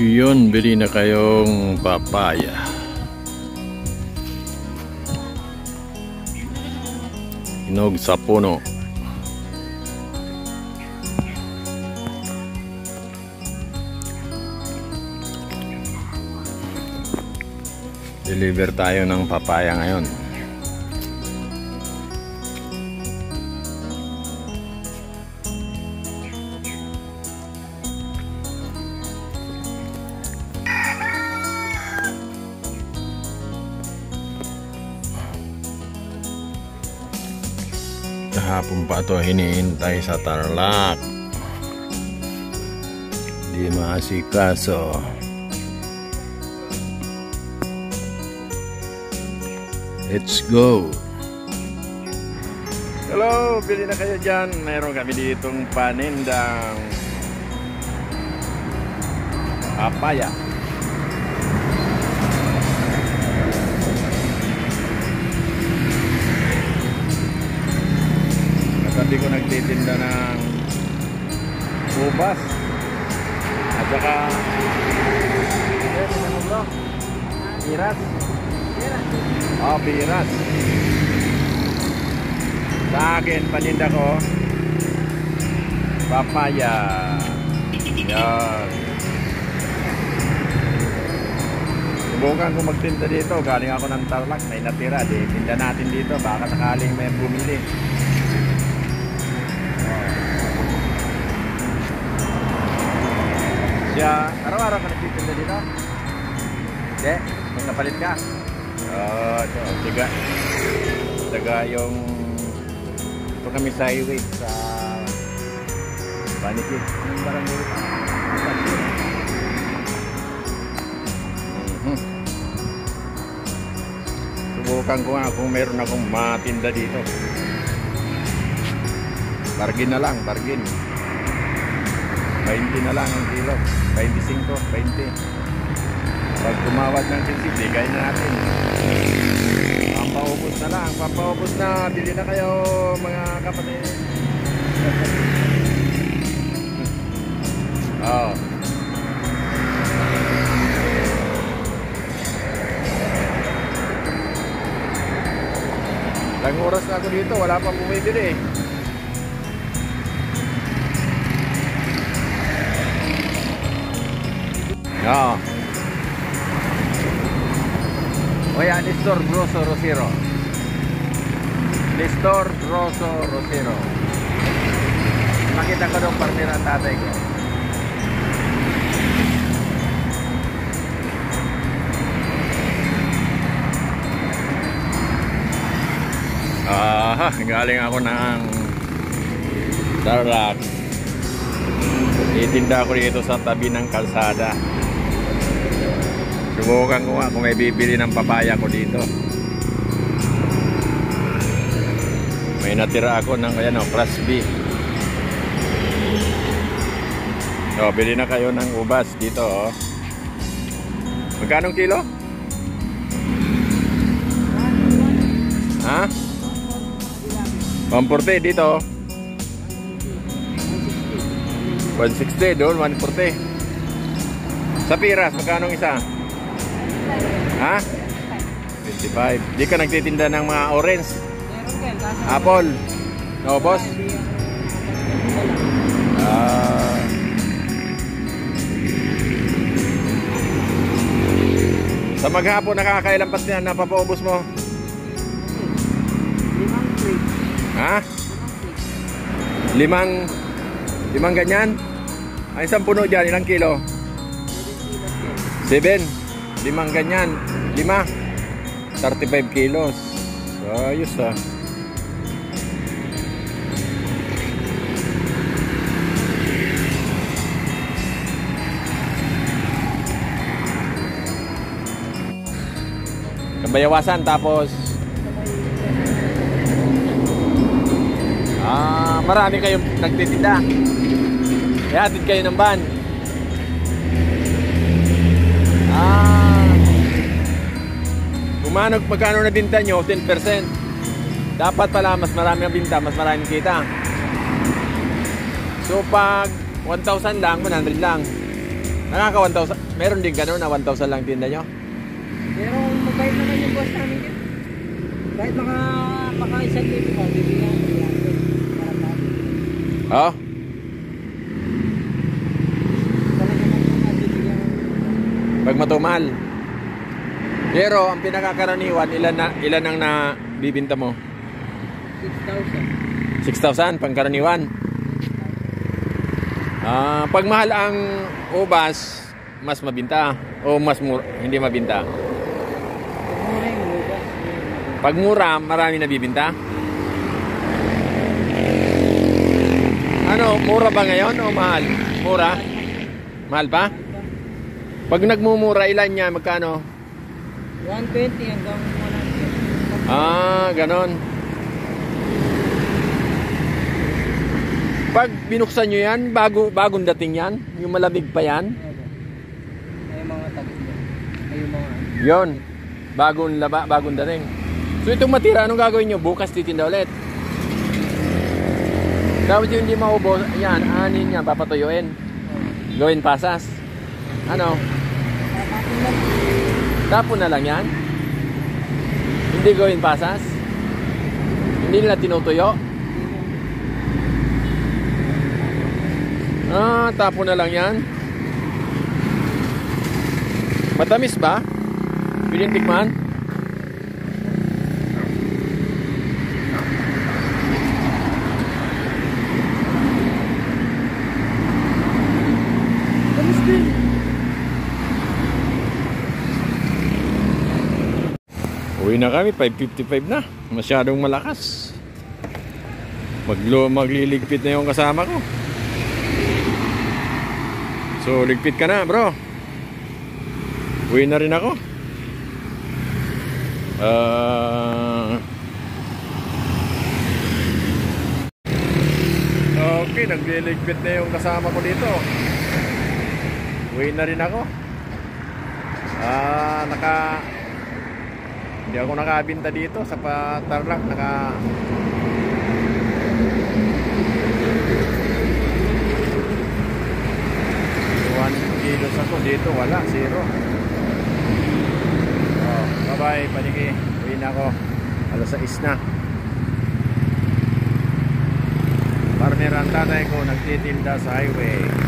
Yun, bili na kayong papaya. Hinog sa puno. Deliver tayo ng papaya ngayon. Kahapon pa ito hinihintay sa Tarlac. Di maasikaso. Let's go! Hello! Bili na kayo dyan. Mayroon kami ditong panindang papaya. Nagtitinda ng ubas. At saka eh, ano bro? Piras. Oh, piras. Sa akin, paninda ko papaya. Yan. Subukan ko magtinda dito. Galing ako ng Tarlac. May natira. Di, tinda natin dito. Baka sakaling may bumili. Siya, araw-araw ka nagtitinda dito? Hindi? May kapalit ka? Oo, uh, ito. Tiga. Tiga yung... Ito kami sa highway sa... Banikid. Yung barangay. Mhm. Subukan ko nga kung meron akong matinda dito. Bargain na lang, bargain. 20 na lang ang kilo. 25, 20. Pag tumawad ng 50, bigay na natin. Pampaubos na lang, pampaubos na. Bili na kayo mga kapatid. oh. Ilang oras na ako dito, wala pang bumibili eh. Oo. O yan, Nestor Grosso Rosero. Nestor Grosso Rosero. Makita ko nung partner ng tatay ko. Ah, galing ako ng Tarlac. Itinda ako dito sa tabi ng kalsada. Subukan ko nga kung may bibili ng papaya ko dito. May natira ako ng ayan o, Class B. So, bili na kayo ng ubas dito oh. Magkano kilo? Ha? 140 dito. 160 doon, 140. Sa piras, magkano isa? Ha? 55. Di ka nagtitinda ng mga orange? Apple? No, boss? Ah. sa maghapon nakakailan pas niyan napapaubos mo? Limang plate. Ha? Limang Limang ganyan? Ay isang puno dyan, ilang kilo? 7 Limang ganyan Lima 35 kilos Ayos ah Kabayawasan tapos Ah, marami kayong nagtitinda. Ihatid kayo ng van. Ah. Kumano magkano na binta nyo? 10%. Dapat pala mas marami ang binta, mas marami kita. So pag 1,000 lang, 100 lang. Nakaka 1,000. Meron din ganun na 1,000 lang tinda nyo? Pero mabait naman yung boss namin yun. Kahit maka, maka isang libo ka, bibigyan ko yan. Pa. Bibigyan Pag matumal. Pero ang pinakakaraniwan, ilan na ilan ang nabibinta mo? 6,000. 6,000 pangkaraniwan. Ah, pag mahal ang ubas, mas mabinta o mas mura, hindi mabinta. Pag mura, marami nabibinta. Ano, mura ba ngayon o mahal? Mura? Mahal pa? Pag nagmumura, ilan niya? Magkano? 120 hanggang 100. Ah, ganon. Pag binuksan nyo yan, bago, bagong dating yan, yung malamig pa yan, May mga tagit. May mga yon bagong laba, bagong dating. So itong matira, anong gagawin nyo? Bukas titinda ulit. Dapat yung hindi maubos, yan, anin yan, papatuyuin. Gawin pasas. Ano? Tapon na lang yan? Hindi gawin pasas? Hindi nila tinutuyo? Ah, tapon na lang yan? Matamis ba? Pwedeng tikman? Uwi na kami, 5.55 na. Masyadong malakas. Maglo, magliligpit na yung kasama ko. So, ligpit ka na, bro. Uwi na rin ako. Ah... okay, nagliligpit na yung kasama ko dito. Uwi na rin ako. Ah, naka hindi ako nakabinta dito sa Patarlac, naka One kilos ako dito, wala, zero. Oh, bye-bye, paniki. Uwi na ako. Alas 6 na. Partner ang tatay ko nagtitinda sa highway.